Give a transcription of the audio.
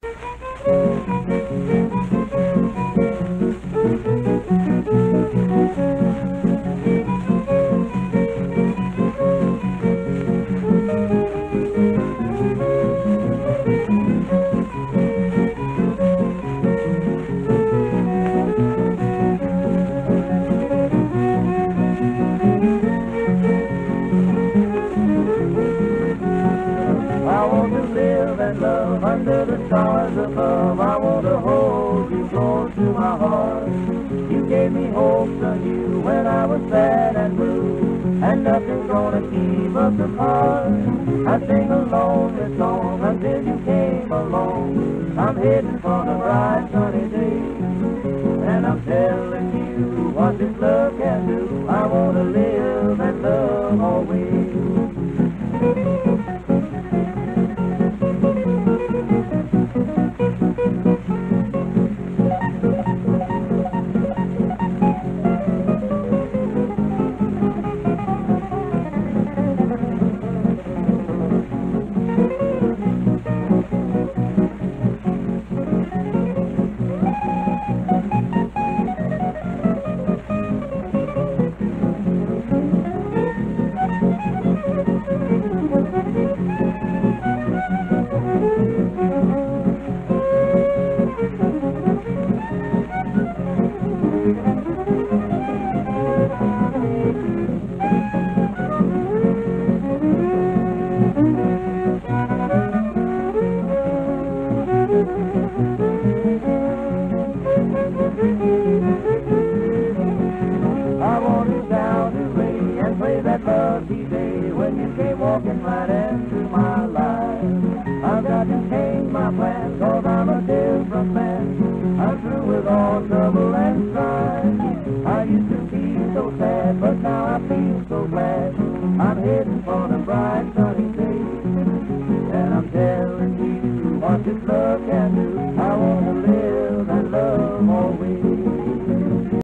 I love under the stars above. I want to hold you close to my heart. You gave me hope on you when I was sad and blue, and nothing's gonna keep us apart. I sing a lonely song until you came along. I'm heading for the bright sunny day, and I'm telling you what this love I want to shout hooray and play that lucky day when you came walking right into my life. I've got to change my plans cause I'm a different man. I'm through with all trouble and strife. I used to be so sad, but now I feel so glad. I'm heading for the bright sunny day. And I'm telling you what this love